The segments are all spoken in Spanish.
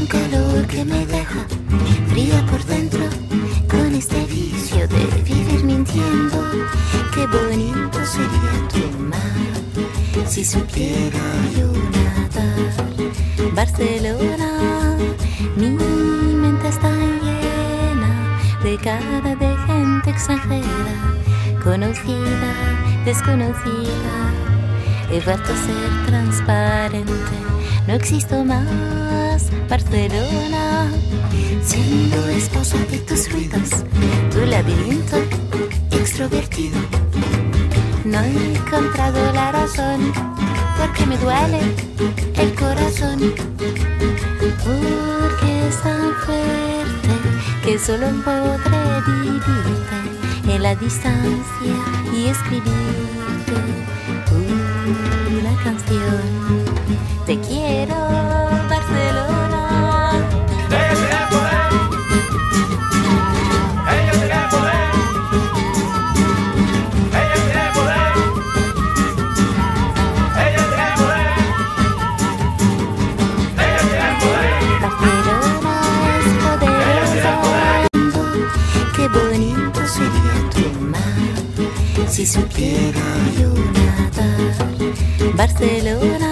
un calor que me deja fría por dentro con este vicio de vivir mintiendo. Qué bonito sería tu mar si supiera yo nadar. Barcelona, mi mente está llena de cara de gente extranjera, conocida, desconocida. He vuelto a ser transparente, no existo más. Barcelona, siendo esposa de tus ruidos, tu laberinto extrovertido. No he encontrado la razón, porque me duele el corazón, porque es tan fuerte que solo podré vivirte en la distancia y escribirte una canción. Te quiero, Barcelona. Ella tiene poder. Ella tiene poder. Ella tiene poder. Ella tiene poder. Ella tiene poder. Barcelona es poderosa. Qué bonito sería tu mar si supiera yo nadar. Barcelona,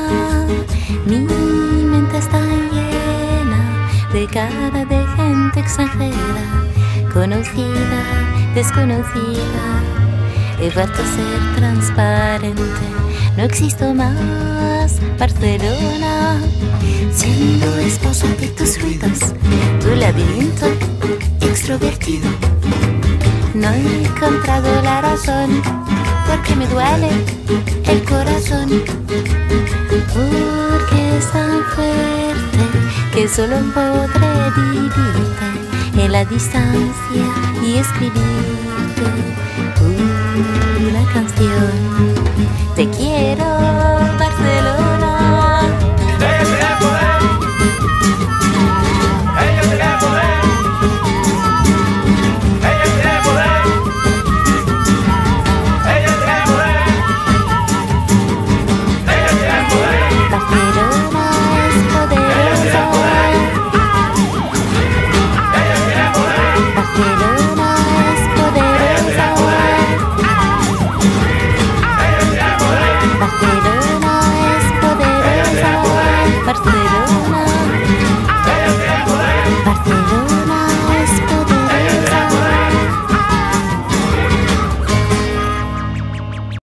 mi mente está llena de cara de gente extranjera, conocida, desconocida. He vuelto a ser transparente, no existo más. Barcelona, siendo esposa de tus ruidos, tu laberinto extrovertido. No he encontrado la razón, porque me duele el corazón, tan fuerte que solo podré vivirte en la distancia y escribirte una canción. parceiro.